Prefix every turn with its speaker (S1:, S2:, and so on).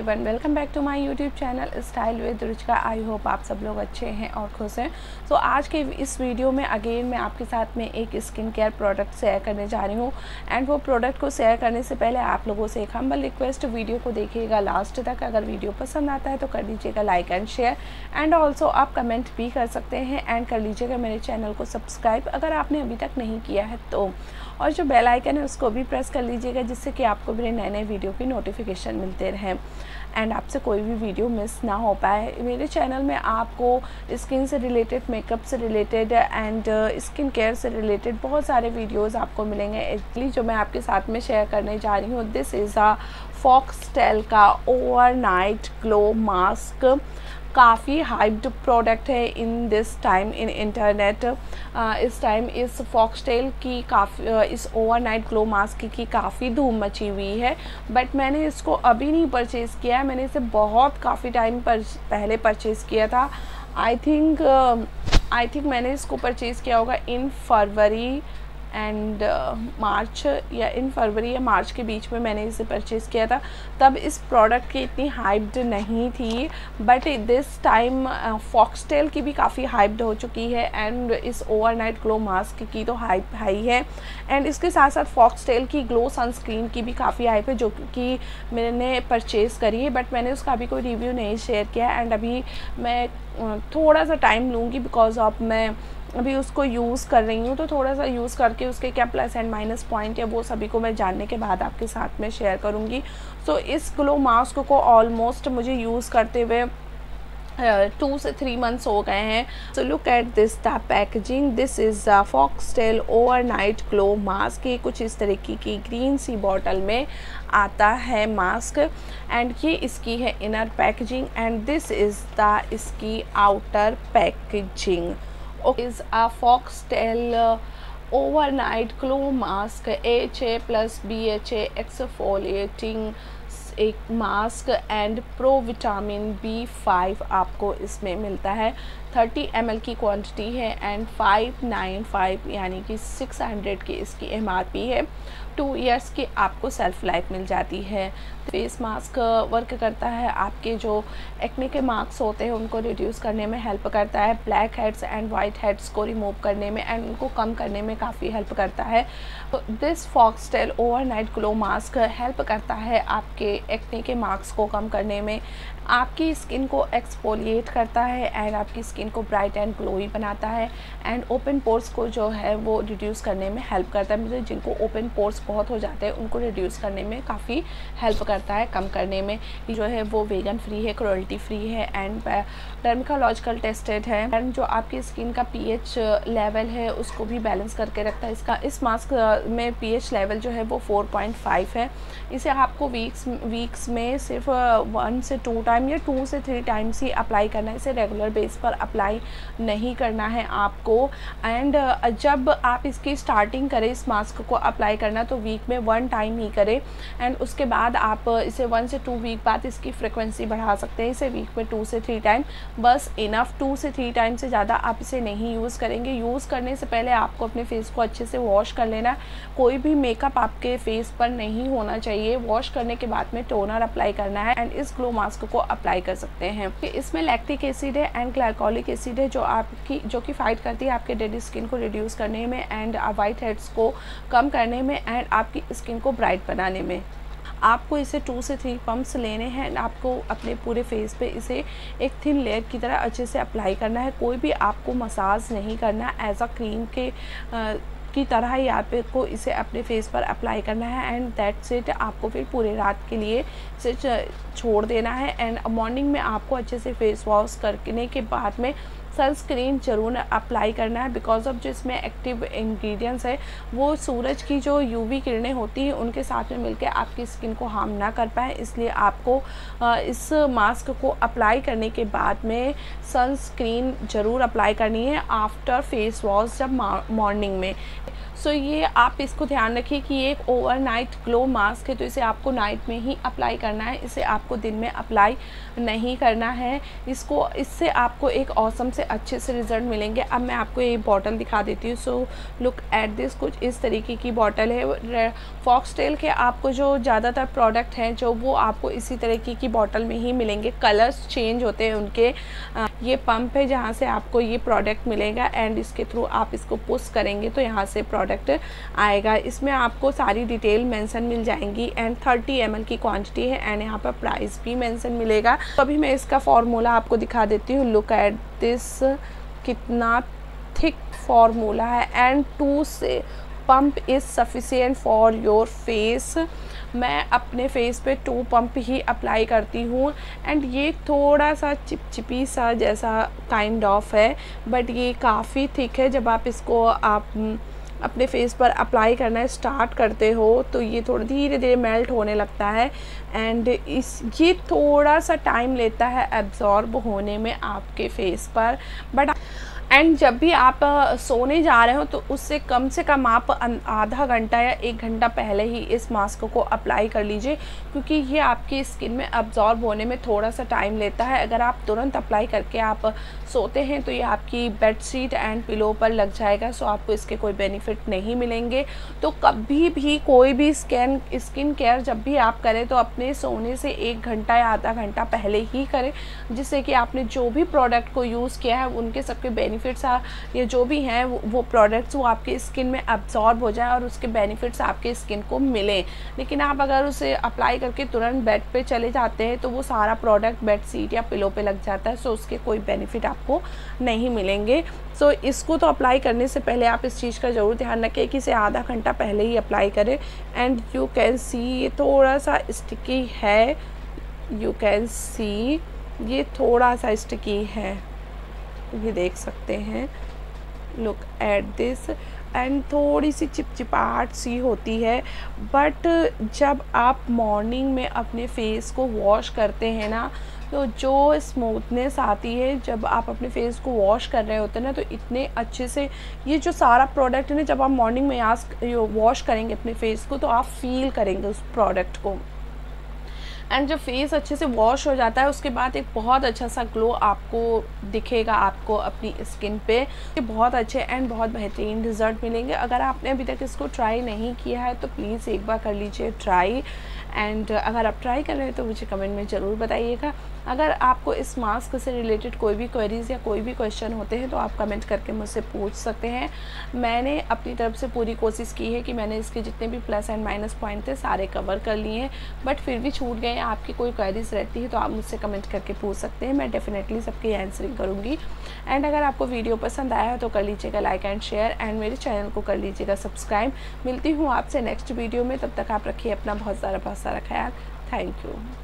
S1: Everyone welcome back to my YouTube channel style with Ruchika I hope आप सब लोग अच्छे हैं और खुश हैं। सो so, आज के इस वीडियो में अगेन मैं आपके साथ में एक स्किन केयर प्रोडक्ट शेयर करने जा रही हूँ। एंड वो प्रोडक्ट को शेयर करने से पहले आप लोगों से एक हम्बल रिक्वेस्ट वीडियो को देखिएगा लास्ट तक। अगर वीडियो पसंद आता है तो कर दीजिएगा like and share and also आप कमेंट भी कर सकते हैं एंड कर लीजिएगा मेरे चैनल को सब्सक्राइब अगर आपने अभी तक नहीं किया है तो। और जो बेल आइकन है उसको भी प्रेस कर लीजिएगा जिससे कि आपको मेरे नए नए वीडियो की नोटिफिकेशन मिलते रहें। एंड आपसे कोई भी वीडियो मिस ना हो पाए। मेरे चैनल में आपको स्किन से रिलेटेड, मेकअप से रिलेटेड एंड स्किन केयर से रिलेटेड बहुत सारे वीडियोस आपको मिलेंगे। एक्चुअली जो मैं आपके साथ में शेयर करने जा रही हूँ। This is a fox tell का ओवरनाइट ग्लो मास्क काफ़ी हाइप्ड प्रोडक्ट है in this time in internet इस टाइम इस फॉक्सटेल की काफ़ी uh, इस ओवरनाइट ग्लो मास्क की काफ़ी धूम मची हुई है. बट मैंने इसको अभी नहीं परचेज़ किया है. मैंने इसे बहुत काफ़ी टाइम पर पहले परचेज़ किया था. आई थिंक आई थिंक मैंने इसको परचेज़ किया होगा इन फरवरी एंड मार्च uh, या इन फरवरी या मार्च के बीच में मैंने इसे परचेज़ किया था। तब इस प्रोडक्ट की इतनी हाइप्ड नहीं थी बट दिस टाइम फॉक्सटेल की भी काफ़ी हाइप्ड हो चुकी है एंड इस ओवरनाइट ग्लो मास्क की तो हाइप हाई है एंड इसके साथ साथ फॉक्सटेल की ग्लो सनस्क्रीन की भी काफ़ी हाइप है जो कि मैंने परचेज़ करी है बट मैंने उसका अभी कोई रिव्यू नहीं शेयर किया। एंड अभी मैं uh, थोड़ा सा टाइम लूँगी बिकॉज़ ऑफ़ मैं अभी उसको यूज़ कर रही हूँ तो थोड़ा सा यूज़ करके उसके क्या प्लस एंड माइनस पॉइंट है वो सभी को मैं जानने के बाद आपके साथ में शेयर करूँगी। सो so, इस ग्लो मास्क को ऑलमोस्ट मुझे यूज़ करते हुए टू से थ्री मंथ्स हो गए हैं। So look at this the packaging this is the Foxtale overnight glow mask ये कुछ इस तरीके की ग्रीन सी बॉटल में आता है मास्क एंड ये इसकी है inner packaging and this is the इसकी outer packaging is a foxtail uh, overnight glow mask HA plus BHA exfoliating एक mask and pro vitamin B five आपको इसमें मिलता है थर्टी एम की क्वांटिटी है एंड फाइव नाइन फाइव यानी कि सिक्स हंड्रेड की इसकी एम है। टू इयर्स की आपको सेल्फ लाइफ मिल जाती है। फेस मास्क वर्क करता है, आपके जो एक्ने के मार्क्स होते हैं, उनको रिड्यूस करने में हेल्प करता है। Black heads and white heads को रिमूव करने में एंड उनको कम करने में काफ़ी हेल्प करता है। This Foxtale overnight glow mask help करता है आपके एक्ने के मार्क्स को कम करने में। आपकी स्किन को एक्सपोलिएट करता है एंड आपकी स्किन को ब्राइट एंड ग्लोई बनाता है एंड ओपन पोर्स को जो है वो रिड्यूस करने में हेल्प करता है। मुझे जिनको ओपन पोर्स बहुत हो जाते हैं, उनको रिड्यूस करने में काफ़ी हेल्प करता है कम करने में। जो है वो वेगन फ्री है क्रोल्टी फ्री है एंड डर्मिकोलॉजिकल टेस्टेड है एंड जो आपकी स्किन का पीएच लेवल है, उसको भी बैलेंस करके रखता है। इसका, इस मास्क में पी लेवल जो है वो फोर है। इसे आपको वीक्स वीक्स में सिर्फ़ वन से टू टाइम या टू से थ्री टाइम्स ही अप्लाई करना है। इसे रेगुलर बेस पर अप्लाई नहीं करना है आपको। एंड जब आप इसकी स्टार्टिंग करें, इस मास्क को अप्लाई करना तो वीक में वन टाइम ही करें। एंड उसके बाद आप इसे वन से टू वीक बाद इसकी फ्रिक्वेंसी बढ़ा सकते हैं। इसे वीक में टू से थ्री टाइम बस इनफ टू से थ्री टाइम से ज़्यादा आप इसे नहीं यूज़ करेंगे। यूज़ करने से पहले आपको अपने फेस को अच्छे से वॉश कर लेना। कोई भी मेकअप आपके फेस पर नहीं होना चाहिए। वॉश करने के बाद में टोनर अप्लाई करना है। एंड इस ग्लो मास्क को अप्लाई कर सकते हैं। इसमें लैक्टिक एसिड है एंड ग्लाइकोलिक एसिड है जो आपकी जो कि फाइट करती है आपके डेड स्किन को रिड्यूस करने में एंड वाइट हेड्स को कम करने में एंड आपकी स्किन को ब्राइट बनाने में। आपको इसे टू से थ्री पम्प्स लेने हैं आपको अपने पूरे फेस पे इसे एक थिन लेयर की तरह अच्छे से अप्लाई करना है। कोई भी आपको मसाज नहीं करना एज अ क्रीम के आ, की तरह ही आपको इसे अपने फेस पर अप्लाई करना है एंड दैट्स इट आपको फिर पूरे रात के लिए इसे छोड़ देना है एंड मॉर्निंग में आपको अच्छे से फेस वॉश करने के बाद में सनस्क्रीन ज़रूर अप्लाई करना है बिकॉज़ ऑफ़ जो इसमें एक्टिव इंग्रेडिएंट्स है, वो सूरज की जो यूवी किरणें होती हैं, उनके साथ में मिलकर आपकी स्किन को हार्म ना कर पाए। इसलिए आपको इस मास्क को अप्लाई करने के बाद में सनस्क्रीन ज़रूर अप्लाई करनी है आफ्टर फेस वॉश जब मॉर्निंग में। सो ये आप इसको ध्यान रखिए कि ये एक ओवरनाइट ग्लो मास्क है तो इसे आपको नाइट में ही अप्लाई करना है। इसे आपको दिन में अप्लाई नहीं करना है। इसको, इससे आपको एक औसम से अच्छे से रिज़ल्ट मिलेंगे। अब मैं आपको ये बॉटल दिखा देती हूँ। सो लुक एट दिस कुछ इस तरीके की बॉटल है। फॉक्स टेल के आपको जो ज़्यादातर प्रोडक्ट हैं, जो वो आपको इसी तरीके की बॉटल में ही मिलेंगे। कलर्स चेंज होते हैं उनके ये पंप है जहाँ से आपको ये प्रोडक्ट मिलेगा एंड इसके थ्रू आप इसको पुश करेंगे तो यहाँ से प्रोडक्ट आएगा। इसमें आपको सारी डिटेल मेंशन मिल जाएँगी एंड 30 एम की क्वांटिटी है एंड यहाँ पर प्राइस भी मेंशन मिलेगा। तो अभी मैं इसका फॉर्मूला आपको दिखा देती हूँ। लुक एट दिस कितना थिक फॉर्मूला है एंड टू से pump is sufficient for your face मैं अपने फेस पे टू पंप ही अप्लाई करती हूँ। एंड ये थोड़ा सा चिपचिपी सा जैसा काइंड ऑफ़ है बट ये काफ़ी थिक है। जब आप इसको आप अपने फेस पर अप्लाई करना स्टार्ट करते हो तो ये थोड़ा धीरे धीरे मेल्ट होने लगता है। एंड इस, ये थोड़ा सा टाइम लेता है एब्जॉर्ब होने में आपके फेस पर। बट एंड जब भी आप सोने जा रहे हो तो उससे कम से कम आप आधा घंटा या एक घंटा पहले ही इस मास्क को अप्लाई कर लीजिए, क्योंकि ये आपकी स्किन में अब्जॉर्ब होने में थोड़ा सा टाइम लेता है। अगर आप तुरंत अप्लाई करके आप सोते हैं तो ये आपकी बेड शीट एंड पिलो पर लग जाएगा सो आपको इसके कोई बेनिफिट नहीं मिलेंगे। तो कभी भी कोई भी स्कैन स्किन केयर जब भी आप करें तो अपने सोने से एक घंटा या आधा घंटा पहले ही करें, जिससे कि आपने जो भी प्रोडक्ट को यूज़ किया है, उनके सबके बेनिफिट बेनिफिट्स या जो भी हैं, वो प्रोडक्ट्स वो आपके स्किन में अब्जॉर्ब हो जाए और उसके बेनिफिट्स आपके स्किन को मिलें। लेकिन आप अगर उसे अप्लाई करके तुरंत बेड पे चले जाते हैं तो वो सारा प्रोडक्ट बेड सीट या पिलो पे लग जाता है सो उसके कोई बेनिफिट आपको नहीं मिलेंगे। सो इसको तो अप्लाई करने से पहले आप इस चीज़ का ज़रूर ध्यान रखें कि इसे आधा घंटा पहले ही अप्लाई करें। एंड यू कैन सी ये थोड़ा सा स्टिकी है। यू कैन सी ये थोड़ा सा स्टिकी है। ये देख सकते हैं। लुक एट दिस एंड थोड़ी सी चिपचिपाहट सी होती है। बट जब आप मॉर्निंग में अपने फेस को वॉश करते हैं ना तो जो स्मूथनेस आती है, जब आप अपने फेस को वॉश कर रहे होते हैं ना तो इतने अच्छे से ये जो सारा प्रोडक्ट है ना, जब आप मॉर्निंग में आज वॉश करेंगे अपने फेस को तो आप फील करेंगे उस प्रोडक्ट को। एंड जब फेस अच्छे से वॉश हो जाता है, उसके बाद एक बहुत अच्छा सा ग्लो आपको दिखेगा आपको अपनी स्किन पे। बहुत अच्छे एंड बहुत बेहतरीन रिज़ल्ट मिलेंगे। अगर आपने अभी तक इसको ट्राई नहीं किया है तो प्लीज़ एक बार कर लीजिए ट्राई एंड अगर आप ट्राई कर रहे हैं तो मुझे कमेंट में ज़रूर बताइएगा। अगर आपको इस मास्क से रिलेटेड कोई भी क्वेरीज़ या कोई भी क्वेश्चन होते हैं तो आप कमेंट करके मुझसे पूछ सकते हैं। मैंने अपनी तरफ़ से पूरी कोशिश की है कि मैंने इसके जितने भी प्लस एंड माइनस पॉइंट थे, सारे कवर कर लिए हैं। बट फिर भी छूट गए आपकी कोई क्वेरीज रहती है तो आप मुझसे कमेंट करके पूछ सकते हैं। मैं डेफिनेटली सबकी आंसरिंग करूँगी। एंड अगर आपको वीडियो पसंद आया है तो कर लीजिएगा लाइक एंड शेयर एंड मेरे चैनल को कर लीजिएगा सब्सक्राइब मिलती हूँ आपसे नेक्स्ट वीडियो में। तब तक आप रखिए अपना बहुत सारा बहुत सारा ख्याल। Thank you